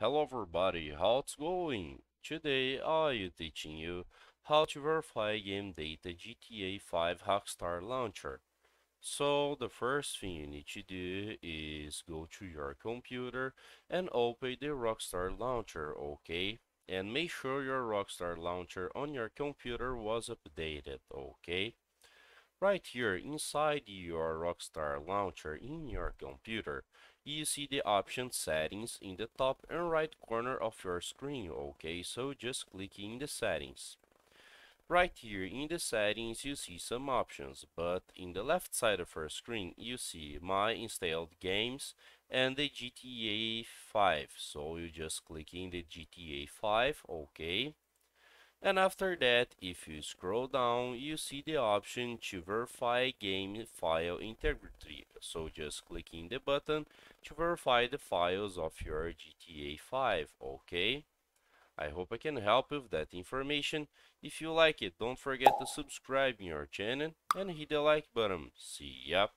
Hello everybody, how it's going? Today I'll teaching you how to verify game data GTA 5 Rockstar Launcher. So the first thing you need to do is go to your computer and open the Rockstar Launcher, okay? And make sure your Rockstar Launcher on your computer was updated, okay? Right here inside your Rockstar Launcher in your computer, you see the option settings in the top and right corner of your screen okay? So just click in the settings. Right here in the settings you see some options but in the left side of your screen you see my installed games and the GTA 5 so you just click in the GTA 5 okay and after that, if you scroll down, you see the option to verify game file integrity. So just clicking the button to verify the files of your GTA 5, okay? I hope I can help with that information. If you like it, don't forget to subscribe in our channel and hit the like button. See ya!